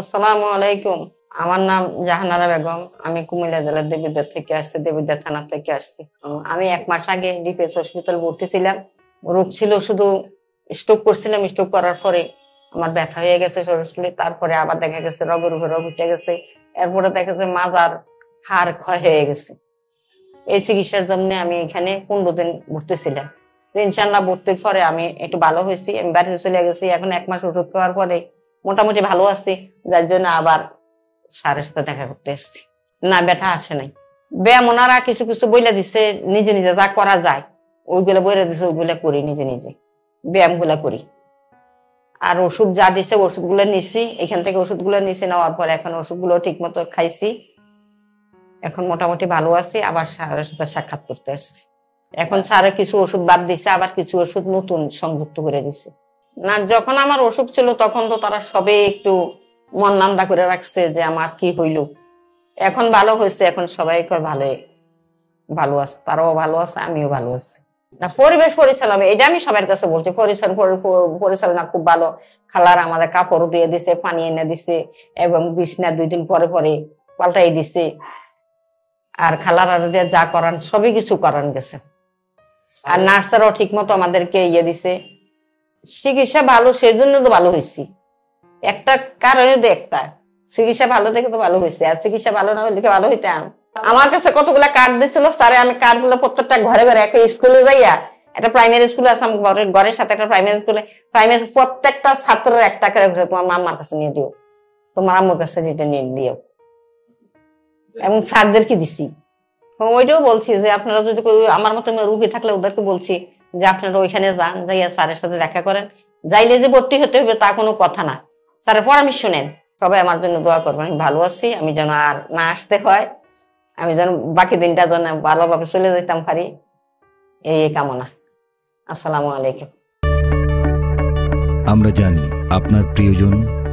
আসসালামু আলাইকুম। আমার নাম জাহানারা বেগম। আমি কুমিল্লা জেলার দেবিদ্বার থেকে আসছি, দেবিদ্বার থানা থেকে আসছি। আমি এক মাস আগে ডিপিএস হসপিটাল ভর্তি ছিলাম। রোগ ছিল শুধু স্ট্রোক করছিলাম স্ট্রোক করার পরে আমার ব্যথা হয়ে গেছে শরীরে তারপরে আবার দেখা গেছে রগের উপরে রোগ উঠে গেছে। এরপরে দেখা গেছে মাজার হাড় ক্ষয় হয়ে গেছে। এই চিকিৎসার জন্য আমি এখানে পনেরো দিন ভর্তি ছিলাম। ইনশাল্লাহ ভর্তির পরে আমি একটু ভালো হয়েছি, আমি বাড়িতে চলে গেছি। এখন এক মাস ওষুধ খাওয়ার পরে মোটামুটি ভালো আছি, যার জন্য আবার স্যারের সাথে দেখা করতে এসছি। না, ব্যথা আছে নাই। ব্যায়াম ওনারা কিছু কিছু বইলে দিছে, নিজে নিজে যা করা যায়, ওইগুলো বইলে দিছে, ওইগুলো করি, নিজে নিজে। ব্যায়ামগুলা করি। আর ওষুধ যা দিছে, ওষুধগুলো নিছি, এখান থেকে ওষুধগুলো নিছি, নেওয়ার পর এখন ওষুধগুলো ঠিক মতো খাইছি। এখন মোটামুটি ভালো আছি, আবার স্যারের সাথে সাক্ষাৎ করতে আসছি এখন স্যারে কিছু ওষুধ বাদ দিছে, আবার কিছু ওষুধ নতুন সংযুক্ত করে দিছে। না, যখন আমার অসুখ ছিল, তখন তো তারা সবে একটু মন নান্দা করে রাখছে যে আমার কি হইল। এখন ভালো হয়েছে, এখন সবাই কয় ভালো ভালো আছে, তারাও ভালো আছে, আমিও ভালো আছি। না, পরিবেশ পরিচালনা, এটা আমি সবার কাছে বলছি, পরিচালনা খুব ভালো। খালার আমাদের কাপড় দিয়ে দিছে, পানি এনে দিছে, এবং বিছনা দুই দিন পরে পরে পাল্টাই দিছে। আর খালার যা করান, সবই কিছু করান গেছে। আর নার্সরাও ঠিক মতো আমাদেরকে ইয়ে দিছে। চিকিৎসা ভালো, সেজন্য তো ভালো হয়েছি একটা কারণে তো একটা। চিকিৎসা ভালো দেখে তো ভালো হয়েছে আর চিকিৎসা ভালো না হলে ভালো হইতাম। আমার কাছে কতগুলা কার্ড দিছিল, স্যারে, আমি কার্ডগুলো প্রত্যেকটা ঘরে ঘরে একটা স্কুলে যাইয়া, একটা প্রাইমারি স্কুল আছে, আমার ঘরের ঘরের সাথে একটা প্রাইমারি স্কুলে প্রাইমারি প্রত্যেকটা ছাত্রের একটা করে ঘুরে তোমার মামার কাছে নিয়ে দিও। তোমার আম্মুর কাছে যেটা নিয়ে দিও। এবং স্যারদেরকে দিছি। ওইটাও বলছি যে, আপনারা যদি আমার মতো রুগী থাকলে ওদেরকে বলছি যে আপনারা ওইখানে যান, যাইয়া স্যারের সাথে দেখা করেন। যাইলে যে ভর্তি হতে হবে তা কোনো কথা না। স্যারের পরামর্শ নেন। সবাই আমার জন্য দোয়া করবেন, আমি ভালো আছি, আমি যেন আর না আসতে হয়। আমি যেন বাকি দিনটা যেন ভালোভাবে চলে যেতাম পারি। এই কামনা। আসসালামু আলাইকুম। আমরা জানি আপনার প্রিয়জন